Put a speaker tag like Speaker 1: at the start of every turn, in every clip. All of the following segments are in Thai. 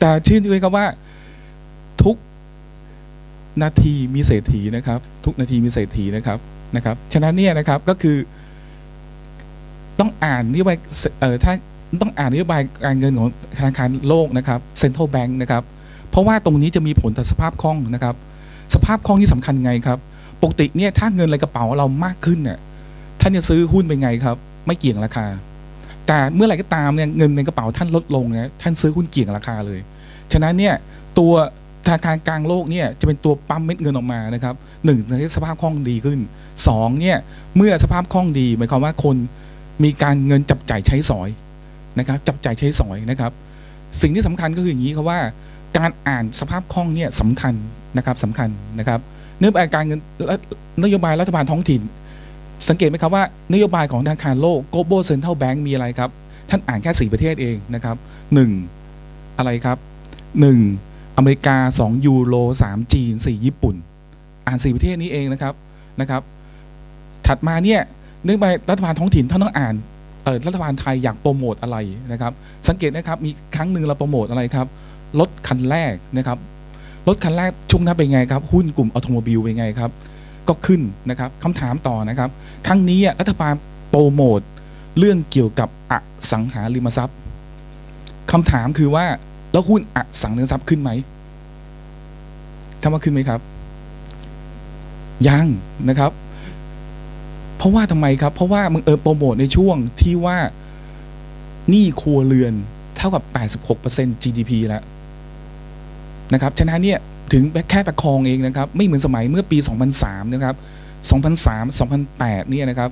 Speaker 1: แต่ชื่นด้วยครับว่าทุกนาทีมีเศรษฐีนะครับ ทุกนาทีมีเศรษฐีนะครับนะครับ ฉะนั้นเนี่ยนะครับก็คือ ต้องอ่านนโยบายเอ่อถ้าต้องอ่านนโยบายการเงินของธนาคารโลกนะครับ Central Bank นะครับ เพราะว่าตรงนี้จะมีผลต่อสภาพคล่องนะครับ สภาพคล่องที่สำคัญไงครับปกติเนี่ยถ้าเงินในกระเป๋าเรามากขึ้นเนี่ยท่านจะซื้อหุ้นเป็นไงครับ ไม่เกี่ยงราคา แต่เมื่อไหร่ก็ตามเนี่ยเงินในกระเป๋าท่านลดลงนี่ยท่านซื้อหุ้นเกี่ยงราคาเลย ฉะนั้นเนี่ยตัวธนาคารกลางโลกเนี่ยจะเป็นตัวปั๊มเม็ดเงินออกมานะครับหนึ่งในสภาพคล่องดีขึ้นสองเนี่ยเมื่อสภาพคล่องดีหมายความว่าคนมีการเงินจับจ่ายใช้สอยนะครับจับจ่ายใช้สอยนะครับ สิ่งที่สำคัญก็คืออย่างนี้ครับว่าการอ่านสภาพคล่องเนี่ยสำคัญนะครับสำคัญนะครับเนโยบายการเงินนโยบายรัฐบาลท้องถิ่น สังเกตไหมครับว่านโยบายของธนาคารโลก global central bank มีอะไรครับ ท่านอ่านแค่สี่ประเทศเองนะครับหนึ่งอะไรครับ หนึ่งอเมริกา 2 ยูโร 3 จีน 4 ญี่ปุ่น อ่าน 4 ประเทศนี้เองนะครับนะครับ ถัดมาเนี่ยเนื่องไปรัฐบาลท้องถิ่นท่านต้องอ่านเออรัฐบาลไทยอยากโปรโมทอะไรนะครับ สังเกตนะครับมีครั้งหนึ่งเราโปรโมทอะไรครับรถคันแรกนะครับรถคันแรกช่วงนั้นเป็นไงครับ หุ้นกลุ่ม automobile เป็นไงครับ ก็ขึ้นนะครับคำถามต่อนะครับ ครั้งนี้รัฐบาลโปรโมทเรื่องเกี่ยวกับอสังหาริมทรัพย์คำถามคือว่า แล้วหุ้นอสังหาริมทรัพย์ขึ้นไหมคำว่าขึ้นไหมครับ ยังนะครับ เพราะว่าทำไมครับ เพราะว่ามึงเออโปรโมทในช่วงที่ว่าหนี้ครัวเรือนเท่ากับ 86% GDP แล้วนะครับฉะนั้นเนี่ยถึงแค่ประคองเองนะครับ ไม่เหมือนสมัยเมื่อปี 2003 นะครับ 2003 2008 เนี่ยนะครับ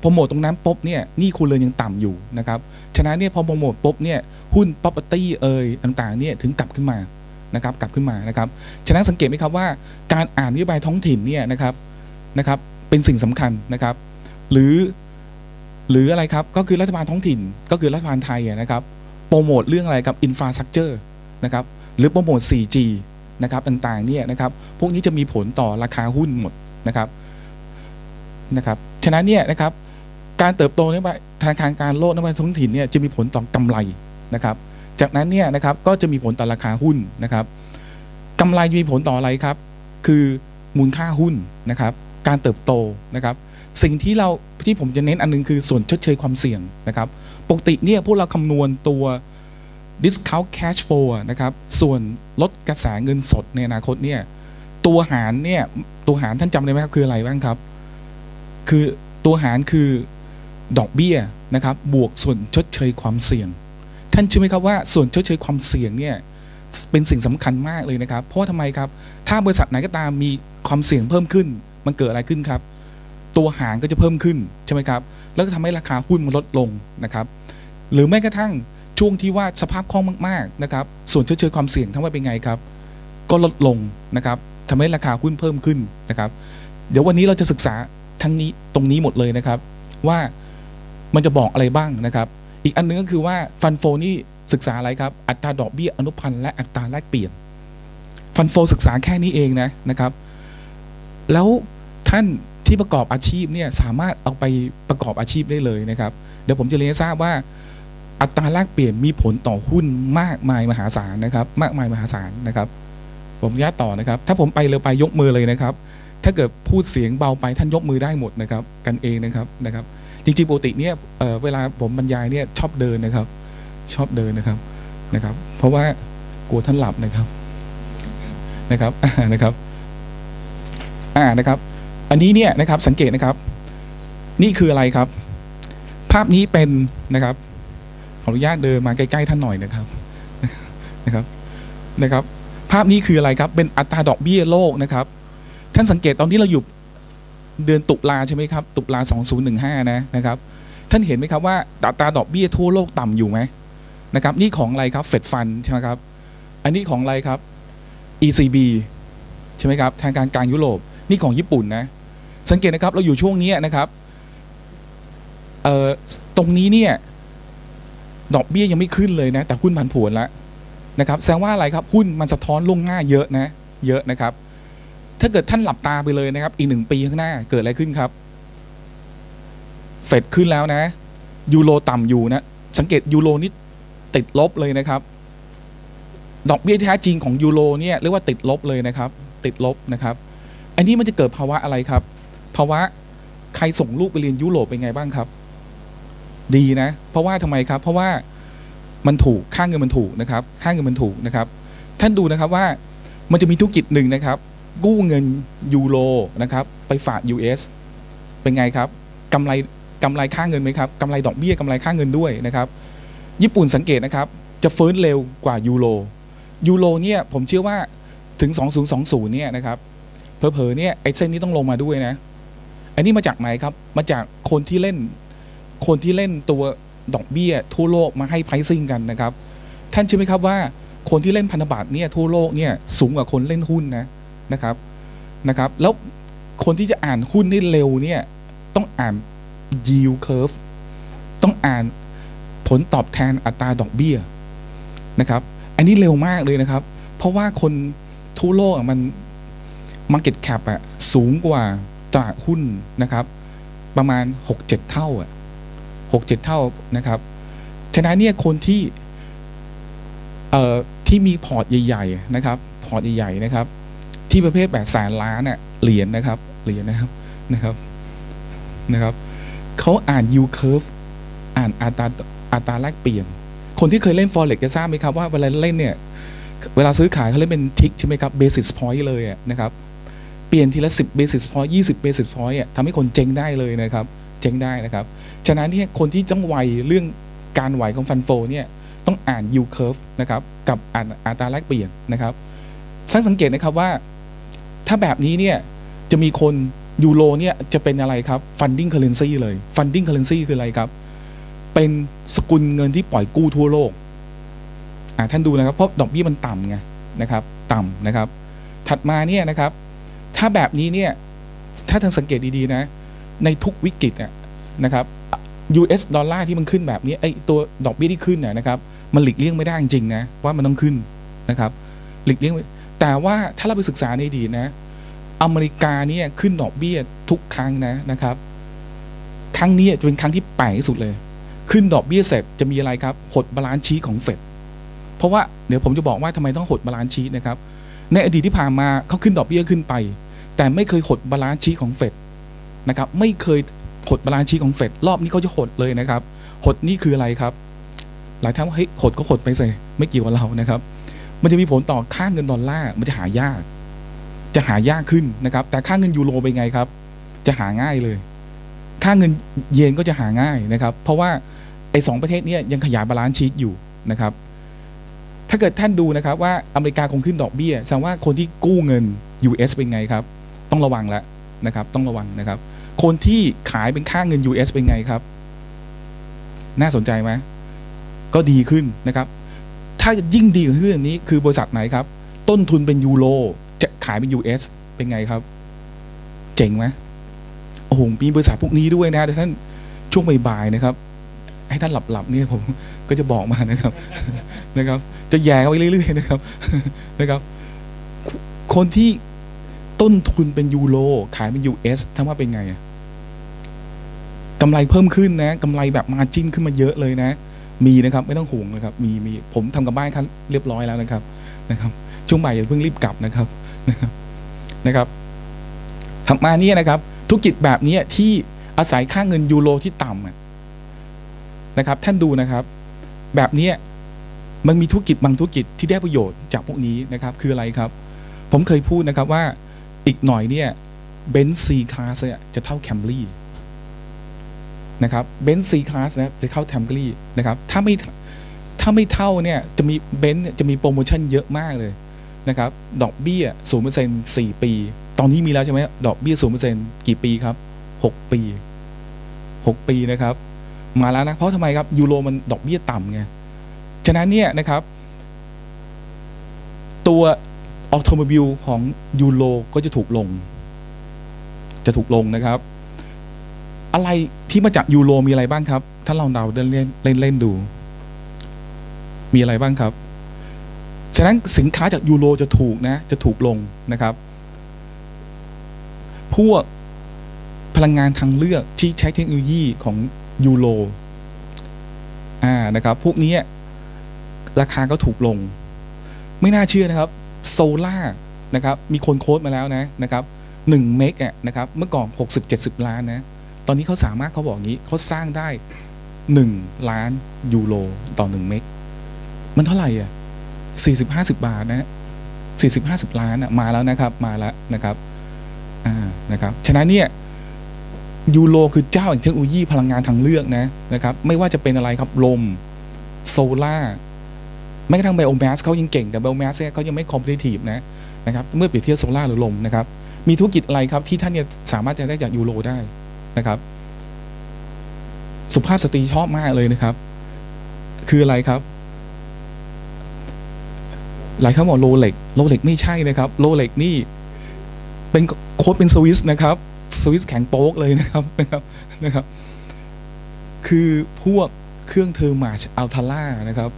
Speaker 1: โปรโมทตรงนั้นปุ๊บเนี่ยนี้ครัวเรือนยังต่ำอยู่นะครับฉะนั้นเนี่ยพอโปรโมทปุ๊บเนี่ยหุ้น property เอ่ยต่างๆเนี่ยถึงกลับขึ้นมานะครับกลับขึ้นมานะครับฉะนั้นสังเกตไหมครับว่าการอ่านนโยบายท้องถิ่นเนี่ยนะครับนะครับเป็นสิ่งสำคัญนะครับ หรือหรืออะไรครับก็คือรัฐบาลท้องถิ่นก็คือรัฐบาลไทยนะครับโปรโมทเรื่องอะไรครับอินฟราสตรักเจอร์นะครับหรือโปรโมท 4G นะครับต่างๆเนี่ยนะครับพวกนี้จะมีผลต่อราคาหุ้นหมดนะครับนะครับ ฉะนั้นเนี่ยนะครับการเติบโตนโยบายธนาคารการโลกนโยบายท้องถิ่นเนี่ยจะมีผลต่อกำไรนะครับ จากนั้นเนี่ยนะครับก็จะมีผลต่อราคาหุ้นนะครับกำไรมีผลต่ออะไรครับ คือมูลค่าหุ้นนะครับ การเติบโตนะครับ สิ่งที่เราที่ผมจะเน้นอันนึงคือส่วนชดเชยความเสี่ยงนะครับ ปกติเนี่ยพวกเราคำนวณตัว discount cash flow นะครับ ส่วนลดกระแสเงินสดในอนาคตเนี่ยตัวหารเนี่ยตัวหารท่านจำได้ไหมครับคืออะไรบ้างครับ คือตัวหารคือดอกเบี้ยนะครับ บวกส่วนชดเชยความเสี่ยง ท่านเชื่อไหมครับว่าส่วนชดเชยความเสี่ยงเนี่ยเป็นสิ่งสำคัญมากเลยนะครับ เพราะทำไมครับ ถ้าบริษัทไหนก็ตามมีความเสี่ยงเพิ่มขึ้น มันเกิดอะไรขึ้นครับ ตัวหารก็จะเพิ่มขึ้นใช่ไหมครับ แล้วก็ทำให้ราคาหุ้นมันลดลงนะครับ หรือแม้กระทั่งช่วงที่ว่าสภาพคล่องมากๆนะครับ ส่วนชดเชยความเสี่ยงทั้งว่าเป็นไงครับ ก็ลดลงนะครับทำให้ราคาหุ้นเพิ่มขึ้นนะครับ เดี๋ยววันนี้เราจะศึกษา ทั้งนี้ตรงนี้หมดเลยนะครับ ว่ามันจะบอกอะไรบ้างนะครับ อีกอันนึงก็คือว่าฟันโฟนี่ศึกษาอะไรครับ อัตราดอกเบี้ยอนุพันธ์และอัตราแลกเปลี่ยน ฟันโฟศึกษาแค่นี้เองนะนะครับ แล้วท่านที่ประกอบอาชีพเนี่ยสามารถเอาไปประกอบอาชีพได้เลยนะครับ เดี๋ยวผมจะเรียนทราบว่าอัตราแลกเปลี่ยนมีผลต่อหุ้นมากมายมหาศาลนะครับ มากมายมหาศาลนะครับ ผมญาต่อนะครับ ถ้าผมไปเร็วไปยกมือเลยนะครับ ถ้าเกิดพูดเสียงเบาไปท่านยกมือได้หมดนะครับ กันเองนะครับนะครับ จริงๆปกติเนี่ยเเวลาผมบรรยายเนี่ยชอบเดินนะครับ ชอบเดินนะครับนะครับ เพราะว่ากลัวท่านหลับนะครับนะครับนะครับอ่านะครับ อันนี้เนี่ยนะครับสังเกตนะครับ นี่คืออะไรครับ ภาพนี้เป็นนะครับขออนุญาตเดินมาใกล้ๆท่านหน่อยนะครับนะครับนะครับ ภาพนี้คืออะไรครับ เป็นอัตราดอกเบี้ยโลกนะครับ ท่านสังเกตตอนที่เราอยู่เดือนตุลาใช่ไหมครับ ตุลา 2015 นะนะครับ ท่านเห็นไหมครับว่าอัตราดอกเบี้ยทั่วโลกต่ำอยู่ไหมนะครับ นี่ของอะไรครับเฟดฟันใช่ไหมครับ อันนี้ของอะไรครับ ECB ใช่ไหมครับ ทางการกลางยุโรป นี่ของญี่ปุ่นนะ สังเกตนะครับ เราอยู่ช่วงนี้นะครับเอ่อตรงนี้เนี่ยดอกเบี้ยยังไม่ขึ้นเลยนะ แต่หุ้นผันผวนแล้วนะครับ แสดงว่าอะไรครับ หุ้นมันสะท้อนลงหน้าเยอะนะ เยอะนะครับ ถ้าเกิดท่านหลับตาไปเลยนะครับ อีกหนึ่งปีข้างหน้า เกิดอะไรขึ้นครับ เฟดขึ้นแล้วนะ ยูโรต่ำอยู่นะ สังเกตยูโรนี่ติดลบเลยนะครับ ดอกเบี้ยที่แท้จริงของยูโรเนี่ยเรียกว่าติดลบเลยนะครับ ติดลบนะครับ อันนี้มันจะเกิดภาวะอะไรครับ ภาวะใครส่งลูกไปเรียนยุโรปเป็นไงบ้างครับ ดีนะ เพราะว่าทำไมครับ เพราะว่ามันถูกค่าเงินมันถูกนะครับ ค่าเงินมันถูกนะครับ ท่านดูนะครับว่ามันจะมีธุรกิจหนึ่งนะครับ กู้เงินยูโรนะครับไปฝาก US เป็นไงครับกำไรกำไรค่าเงินไหมครับกำไรดอกเบี้ยกำไรค่าเงินด้วยนะครับ ญี่ปุ่นสังเกตนะครับ จะเฟื้นเร็วกว่ายูโรยูโรเนี่ยผมเชื่อว่าถึง 2020เนี่ยนะครับเผลอๆเนี่ยไอ้เส้นนี้ต้องลงมาด้วยนะ อันนี้มาจากไหนครับ มาจากคนที่เล่น คนที่เล่นตัวดอกเบี้ยทั่วโลกมาให้ pricing กันนะครับ ท่านเชื่อไหมครับว่าคนที่เล่นพันธบัตรเนี่ยทั่วโลกเนี่ยสูงกว่าคนเล่นหุ้นนะ นะครับนะครับ แล้วคนที่จะอ่านหุ้นได้เร็วเนี่ย ต้องอ่าน yield curve ต้องอ่านผลตอบแทนอัตราดอกเบี้ยนะครับ อันนี้เร็วมากเลยนะครับ เพราะว่าคนทั่วโลกมัน Market Cap อะสูงกว่าตลาดหุ้นนะครับ ประมาณ 6-7 เท่าอะ6-7 เท่านะครับฉะนั้นเนี่ยคนที่เอ่อที่มี port ใหญ่ ๆ นะครับ port ใหญ่ ๆ นะครับ ที่ประเภทแบบแสนล้านอะเหรียญนะครับเหรียญนะครับนะครับนะครับเขาอ่าน yield curve อ่านอัตราอัตราแลกเปลี่ยน คนที่เคยเล่น forex จะทราบไหมครับว่าเวลาเล่นเนี่ย เวลาซื้อขายเขาเล่นเป็น tick ใช่ไหมครับ basis point เลยนะครับ เปลี่ยนทีละ 10 basis point 20 basis point อะทำให้คนเจ๊งได้เลยนะครับ เจ๊งได้นะครับ ฉะนั้นเนี่ยคนที่ต้องไวเรื่องการไหวของฟันโฟเนี่ยต้องอ่าน yield curve นะครับ กับอ่านอัตราแลกเปลี่ยนนะครับสร้างสังเกตนะครับว่า ถ้าแบบนี้เนี่ยจะมีคนยูโรเนี่ยจะเป็นอะไรครับ funding currency เลย funding currency คืออะไรครับ เป็นสกุลเงินที่ปล่อยกู้ทั่วโลกท่านดูนะครับ เพราะดอกเบี้ยมันต่ำไงนะครับ ต่ำนะครับ ถัดมาเนี่ยนะครับ ถ้าแบบนี้เนี่ยถ้าท่านสังเกตดีๆนะ ในทุกวิกฤตนะครับ US ดอลลาร์ที่มันขึ้นแบบนี้ไอ้ตัวดอกเบี้ยที่ขึ้นน่ะนะครับ มันหลีกเลี่ยงไม่ได้จริงๆนะว่ามันต้องขึ้นนะครับ หลีกเลี่ยง แต่ว่าถ้าเราไปศึกษาในดีนะ อเมริกาเนี่ยขึ้นดอกเบี้ยทุกครั้งนะนะครับ ครั้งนี้จะเป็นครั้งที่แปลกที่สุดเลย ขึ้นดอกเบี้ยเสร็จจะมีอะไรครับ หด balance sheet ของเฟดเพราะว่าเดี๋ยวผมจะบอกว่าทำไมต้องหด balance sheet นะครับ ในอดีตที่ผ่านมาเขาขึ้นดอกเบี้ยขึ้นไป แต่ไม่เคยหด balance sheet ของเฟดนะครับไม่เคยหด balance sheet ของเฟดรอบนี้เขาจะหดเลยนะครับ หดนี่คืออะไรครับ หลายท่านว่าเฮ้ยหดก็หดไปสิไม่เกี่ยวกับเรานะครับ มันจะมีผลต่อค่าเงินดอลลาร์มันจะหายาก จะหายากขึ้นนะครับ แต่ค่าเงินยูโรเป็นไงครับ จะหาง่ายเลย ค่าเงินเยนก็จะหาง่ายนะครับ เพราะว่าไอ้สองประเทศนี้ยังขยาย balance sheet อยู่นะครับ ถ้าเกิดท่านดูนะครับว่าอเมริกาคงขึ้นดอกเบี้ยแสดงว่าคนที่กู้เงิน US เป็นไงครับ ต้องระวังแล้วนะครับ ต้องระวังนะครับ คนที่ขายเป็นค่าเงิน US เป็นไงครับ น่าสนใจไหมก็ดีขึ้นนะครับ ถ้ายิ่งดีขึ้นนี้คือบริษัทไหนครับ ต้นทุนเป็นยูโรจะขายเป็น US เป็นไงครับ เจ๋งไหมโอ้โหมีบริษัทพวกนี้ด้วยนะแต่ท่านช่วงบ่ายๆนะครับ ให้ท่านหลับๆเนี่ยผมก็จะบอกมานะครับนะครับ จะแย่เขาไปเรื่อยๆนะครับนะครับ คนที่ต้นทุนเป็นยูโรขายเป็น US ท่านว่าเป็นไงอะกำไรเพิ่มขึ้นนะกำไรแบบมาจิ้นขึ้นมาเยอะเลยนะ มีนะครับ ไม่ต้องห่วงนะครับ มีมีผมทำกับบ้านคันเรียบร้อยแล้วนะครับนะครับ ช่วงบ่ายอย่าเพิ่งรีบกลับนะครับนะครับนะครับถัดมาเนี่ยนะครับธุรกิจแบบนี้ที่อาศัยค่าเงินยูโรที่ต่ำนะครับ ท่านดูนะครับ แบบนี้มันมีธุรกิจบางธุรกิจที่ได้ประโยชน์จากพวกนี้นะครับ คืออะไรครับ ผมเคยพูดนะครับว่าอีกหน่อยเนี่ยเบนซ์ซีคลาสจะเท่าแคมรี่ นะครับเบนซ์ C-Class นะจะเข้า Camry นะครับถ้าไม่ถ้าไม่เท่าเนี่ยจะมีเบนซ์จะมีโปรโมชั่นเยอะมากเลยนะครับดอกเบี้ยศูนย์เปอร์เซ็นต์สี่ปี ตอนนี้มีแล้วใช่ไหมดอกเบี้ยศูนย์เปอร์เซ็นต์กี่ปีครับหกปีหกปีนะครับ มาแล้วนะ เพราะทำไมครับยูโรมันดอกเบี้ยต่ำไงฉะนั้นเนี่ยนะครับ ตัว automobile ของยูโรก็จะถูกลง จะถูกลงนะครับ อะไรที่มาจากยูโรมีอะไรบ้างครับ ถ้าเราเดาเล่นเล่นเล่นเล่นดู มีอะไรบ้างครับ ฉะนั้นสินค้าจากยูโรจะถูกนะ จะถูกลงนะครับ พวกพลังงานทางเลือกที่ใช้เทคโนโลยีของยูโรอ่านะครับ พวกนี้ราคาก็ถูกลง ไม่น่าเชื่อนะครับโซล่านะครับ มีคน quote มาแล้วนะนะครับหนึ่ง mega นะครับ เมื่อก่อน 60-70 ล้านนะ ตอนนี้เขาสามารถเขาบอกอย่างนี้เขาสร้างได้1ล้านยูโรต่อ1 meg มันเท่าไหร่อะ40-50บาทนะ40-50ล้านอะมาแล้วนะครับ มาแล้วนะครับอ่านะครับฉะนั้นเนี่ยยูโรคือเจ้าแห่งเทคโนโลยีพลังงานทางเลือกนะนะครับ ไม่ว่าจะเป็นอะไรครับลมโซล่าแม้กระทั่ง biomass เขายังเก่งแต่ biomass เนี่ยเขายังไม่ competitive นะนะครับเมื่อเปรียบเทียบโซล่าหรือลมนะครับ มีธุรกิจอะไรครับที่ท่านเนี่ยสามารถจะได้จากยูโรได้ นะครับ สุภาพสตรีชอบมากเลยนะครับ คืออะไรครับ หลายครั้งบอก Rolex Rolex ไม่ใช่นะครับ Rolex นี่ เป็น quote เป็นสวิสนะครับสวิสแข็งโป๊กเลยนะครับนะครับนะครับ คือพวกเครื่อง Thermage Ulthera นะครับ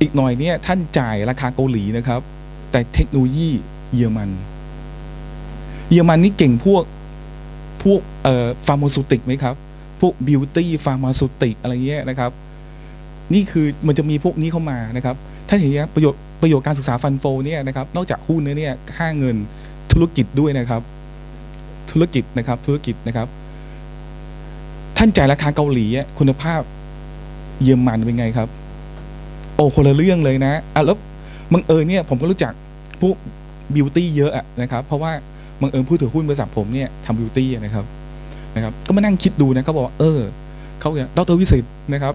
Speaker 1: อีกหน่อยเนี่ยท่านจ่ายราคาเกาหลีนะครับ แต่เทคโนโลยีเยอรมัน เยอรมันนี่เก่งพวก พวกเอ่อ pharmaceutic ไหมครับ พวก beauty pharmaceutic อะไรเงี้ยนะครับ นี่คือมันจะมีพวกนี้เข้ามานะครับ ถ้าเห็นเนี้ยประโยชน์ประโยชน์การศึกษา fund flow เนี่ยนะครับ นอกจากหุ้นเนี่ยค่าเงินธุรกิจด้วยนะครับ ธุรกิจนะครับ ธุรกิจนะครับ ท่านจ่ายราคาเกาหลีคุณภาพเยอรมันเป็นไงครับ โอ้คนละเรื่องเลยนะอะแล้วบังเอิญเนี่ยผมก็รู้จักพวกบิวตี้เยอะอะนะครับ เพราะว่า บังเอิญผู้ถือหุ้นบริษัทผมเนี่ยทำบิวตี้นะครับนะครับ ก็มานั่งคิดดูนะเขาบอกว่าเออเขาเนี่ยดรวิสิตนะครับ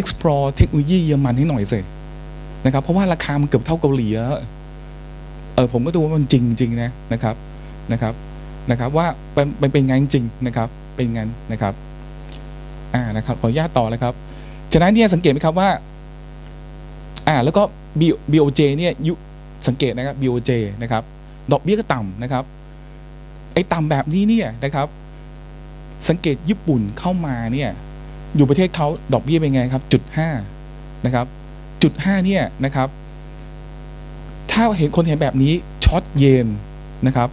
Speaker 1: explore เทคโนโลยีเยอรมันให้หน่อยสินะครับ เพราะว่าราคามันเกือบเท่าเกาหลีแล้วเออผมก็ดูว่ามันจริงจริงนะนะครับนะครับนะครับ ว่าเป็นเป็นเป็นไงจริงนะครับ เป็นงั้นนะครับอ่านะครับขออนุญาตต่อเลยครับฉะนั้นเนี่ยสังเกตไหมครับว่าอ่าแล้วก็ BOJ เนี่ยยุสังเกตนะครับ BOJ นะครับ ดอกเบี้ยก็ต่ำนะครับไอ้ต่ำแบบนี้เนี่ยนะครับ สังเกตญี่ปุ่นเข้ามาเนี่ยอยู่ประเทศเขาดอกเบี้ยเป็นไงครับจุดห้านะครับจุดห้าเนี่ยนะครับ ถ้าเห็นคนเห็นแบบนี้ช็อตเยนนะครับ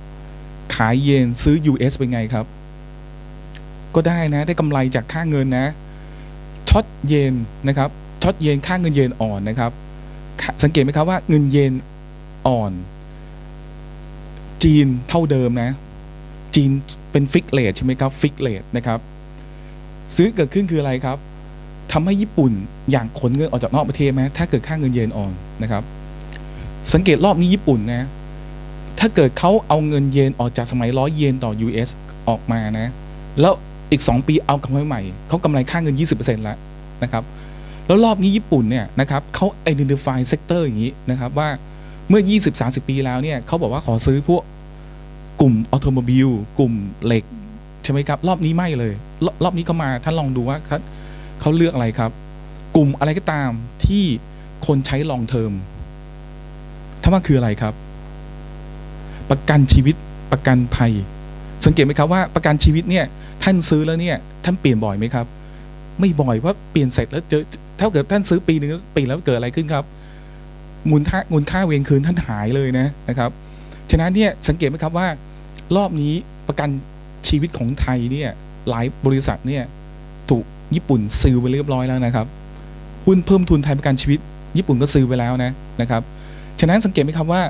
Speaker 1: ขายเยนซื้อ US เป็นไงครับ ก็ได้นะได้กำไรจากค่าเงินนะช็อตเยนนะครับช็อตเยนค่าเงินเยนอ่อนนะครับ สังเกตไหมครับว่าเงินเยนอ่อน จีนเท่าเดิมนะ จีนเป็น fixed rate ใช่ไหมครับ fixed rate นะครับ สิ่งที่เกิดขึ้นคืออะไรครับทำให้ญี่ปุ่นอย่างขนเงินออกจากนอกประเทศไหมถ้าเกิดค่าเงินเยนอ่อนนะครับ สังเกตรอบนี้ญี่ปุ่นนะ ถ้าเกิดเขาเอาเงินเยนออกจากสมัยร้อยเยนต่อ US ออกมานะ แล้วอีก 2 ปีเอากำไรใหม่เขากำไรค่าเงิน 20%แล้วนะครับแล้วรอบนี้ญี่ปุ่นเนี่ยนะครับเขา identify sector อย่างนี้นะครับว่าเมื่อ 20-30 ปีแล้วเนี่ยเขาบอกว่าขอซื้อพวก กลุ่มออโตโมบิลกลุ่มเหล็กใช่ไหมครับ รอบนี้ไม่เลยรรอบนี้เขามาท่านลองดูว่าเขาเขาเลือกอะไรครับ กลุ่มอะไรก็ตามที่คนใช้ลองเทอมถ้าว่าคืออะไรครับ ประกันชีวิตประกันภัย สังเกตไหมครับว่าประกันชีวิตเนี่ย ท่านซื้อแล้วเนี่ย ท่านเปลี่ยนบ่อยไหมครับ ไม่บ่อยว่าะเปลี่ยนเสร็จแล้วเจอถ้าเกิดท่านซื้อปีหนึ่งปีแล้วเกิดอะไรขึ้นครับมูลค่ามูลค่าเวรคืนท่านหายเลยนะนะครับ ฉะนั้นเนี่ยสังเกตไหมครับว่า รอบนี้ประกันชีวิตของไทยเนี่ยหลายบริษัทเนี่ยถูกญี่ปุ่นซื้อไปเรียบร้อยแล้วนะครับหุ้นเพิ่มทุนไทยประกันชีวิต ญี่ปุ่นก็ซื้อไปแล้วนะนะครับฉะนั้นสังเกตไหมครับว่า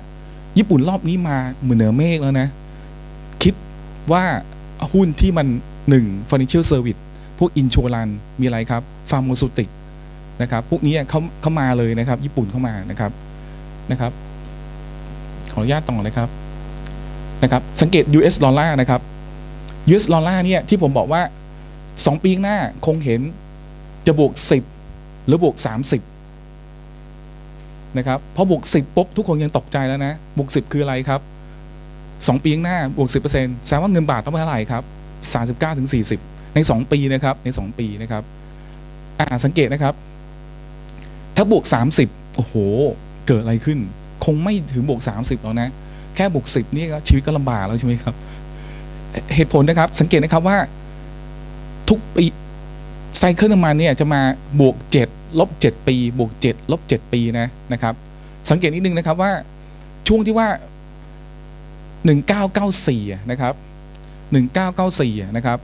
Speaker 1: ญี่ปุ่นรอบนี้มาเหมือนเหนือเมฆแล้วนะ คิดว่าหุ้นที่มันหนึ่ง financial service พวก insurance มีอะไรครับ pharmaceutic นะครับพวกนี้เขาเขามาเลยนะครับ ญี่ปุ่นเข้ามานะครับนะครับ ขออนุญาตต่อเลยครับ นะครับสังเกต US ดอลลาร์นะครับ US ดอลลาร์เนี่ยที่ผมบอกว่า 2 ปีข้างหน้าคงเห็นจะบวก 10 หรือบวก 30นะครับพอบวก 10ปุ๊บทุกคนยังตกใจแล้วนะบวก 10 คืออะไรครับ 2 ปีข้างหน้าบวก 10%แสดงว่าเงินบาทต้องเป็นเท่าไหร่ครับ 39ถึง40 ใน 2 ปีนะครับใน 2 ปีนะครับอ่าสังเกตนะครับ ถ้าบวก 30โอ้โห เกิดอะไรขึ้น คงไม่ถึงบวก 30 แล้วนะ แค่บวกสิบนี่ก็ชีวิตก็ลำบากแล้วใช่ไหมครับ เหตุผลนะครับ สังเกตนะครับว่า ทุกปีไซเคิลน้ำมันเนี่ยจะมาบวกเจ็ดลบเจ็ดปีบวกเจ็ดลบเจ็ดปีนะนะครับ สังเกตนิดนึงนะครับว่าช่วงที่ว่าหนึ่งเก้าเก้าสี่นะครับหนึ่งเก้าเก้าสี่นะครับ